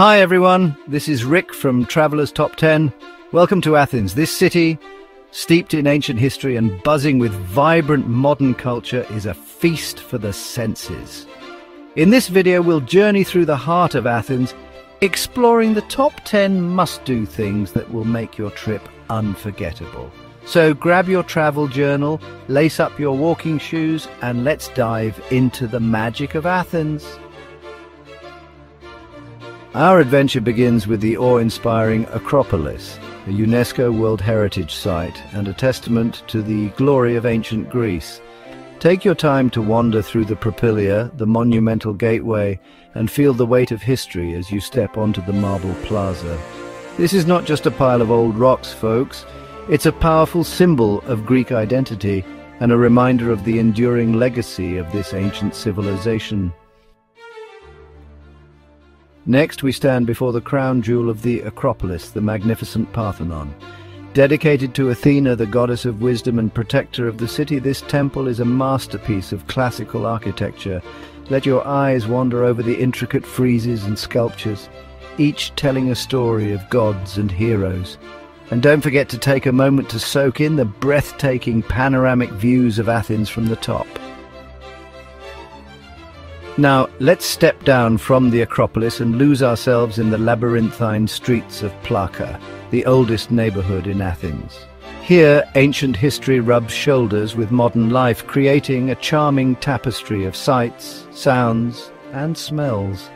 Hi everyone, this is Rick from Travelers Top 10. Welcome to Athens. This city, steeped in ancient history and buzzing with vibrant modern culture, is a feast for the senses. In this video, we'll journey through the heart of Athens, exploring the top 10 must-do things that will make your trip unforgettable. So grab your travel journal, lace up your walking shoes, and let's dive into the magic of Athens. Our adventure begins with the awe-inspiring Acropolis, a UNESCO World Heritage Site and a testament to the glory of ancient Greece. Take your time to wander through the Propylaea, the monumental gateway, and feel the weight of history as you step onto the marble plaza. This is not just a pile of old rocks, folks. It's a powerful symbol of Greek identity and a reminder of the enduring legacy of this ancient civilization. Next, we stand before the crown jewel of the Acropolis, the magnificent Parthenon. Dedicated to Athena, the goddess of wisdom and protector of the city, this temple is a masterpiece of classical architecture. Let your eyes wander over the intricate friezes and sculptures, each telling a story of gods and heroes. And don't forget to take a moment to soak in the breathtaking panoramic views of Athens from the top. Now, let's step down from the Acropolis and lose ourselves in the labyrinthine streets of Plaka, the oldest neighborhood in Athens. Here, ancient history rubs shoulders with modern life, creating a charming tapestry of sights, sounds, and smells.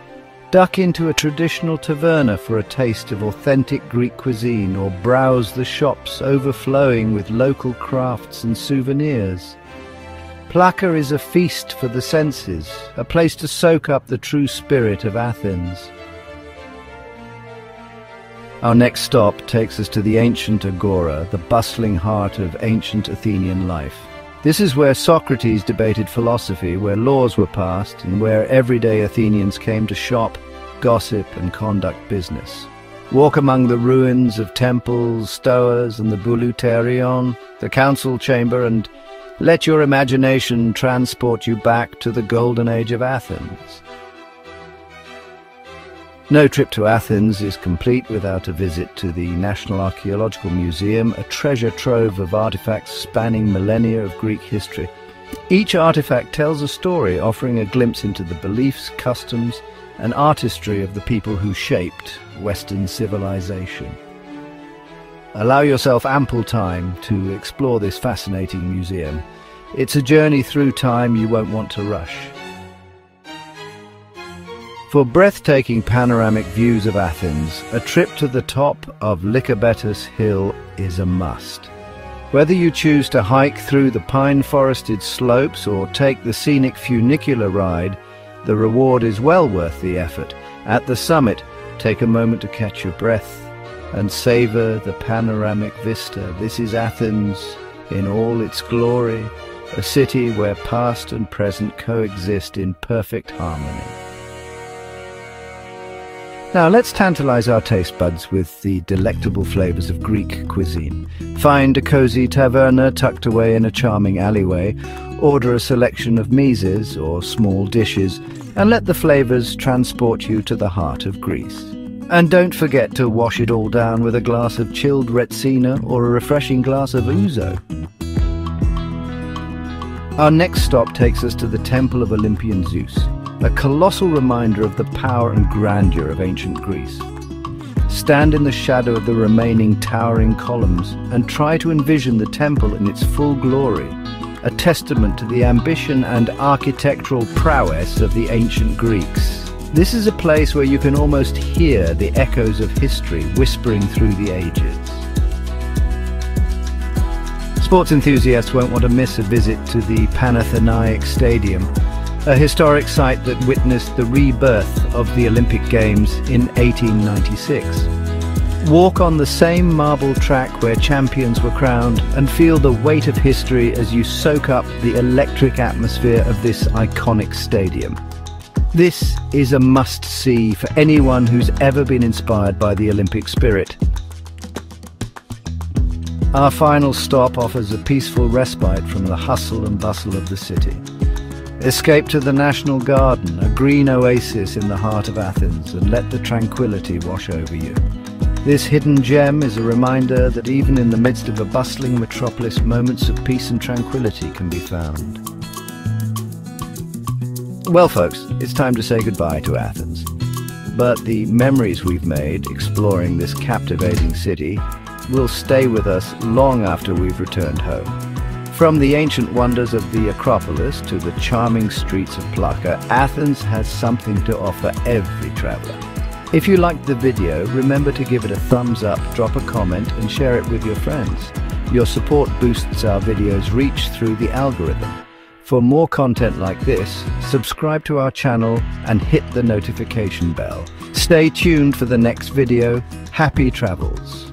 Duck into a traditional taverna for a taste of authentic Greek cuisine or browse the shops overflowing with local crafts and souvenirs. Plaka is a feast for the senses, a place to soak up the true spirit of Athens. Our next stop takes us to the ancient Agora, the bustling heart of ancient Athenian life. This is where Socrates debated philosophy, where laws were passed, and where everyday Athenians came to shop, gossip, and conduct business. Walk among the ruins of temples, stoas, and the Bouleuterion, the council chamber, and let your imagination transport you back to the golden age of Athens. No trip to Athens is complete without a visit to the National Archaeological Museum, a treasure trove of artifacts spanning millennia of Greek history. Each artifact tells a story, offering a glimpse into the beliefs, customs, and artistry of the people who shaped Western civilization. Allow yourself ample time to explore this fascinating museum. It's a journey through time you won't want to rush. For breathtaking panoramic views of Athens, a trip to the top of Lycabettus Hill is a must. Whether you choose to hike through the pine-forested slopes or take the scenic funicular ride, the reward is well worth the effort. At the summit, take a moment to catch your breath and savor the panoramic vista. This is Athens in all its glory, a city where past and present coexist in perfect harmony. Now let's tantalize our taste buds with the delectable flavors of Greek cuisine. Find a cozy taverna tucked away in a charming alleyway, order a selection of mezes or small dishes, and let the flavors transport you to the heart of Greece. And don't forget to wash it all down with a glass of chilled Retsina or a refreshing glass of Ouzo. Our next stop takes us to the Temple of Olympian Zeus, a colossal reminder of the power and grandeur of ancient Greece. Stand in the shadow of the remaining towering columns and try to envision the temple in its full glory, a testament to the ambition and architectural prowess of the ancient Greeks. This is a place where you can almost hear the echoes of history whispering through the ages. Sports enthusiasts won't want to miss a visit to the Panathenaic Stadium, a historic site that witnessed the rebirth of the Olympic Games in 1896. Walk on the same marble track where champions were crowned and feel the weight of history as you soak up the electric atmosphere of this iconic stadium. This is a must-see for anyone who's ever been inspired by the Olympic spirit. Our final stop offers a peaceful respite from the hustle and bustle of the city. Escape to the National Garden, a green oasis in the heart of Athens, and let the tranquility wash over you. This hidden gem is a reminder that even in the midst of a bustling metropolis, moments of peace and tranquility can be found. Well, folks, it's time to say goodbye to Athens. But the memories we've made exploring this captivating city will stay with us long after we've returned home. From the ancient wonders of the Acropolis to the charming streets of Plaka, Athens has something to offer every traveler. If you liked the video, remember to give it a thumbs up, drop a comment and share it with your friends. Your support boosts our videos' reach through the algorithm. For more content like this, subscribe to our channel and hit the notification bell. Stay tuned for the next video. Happy travels!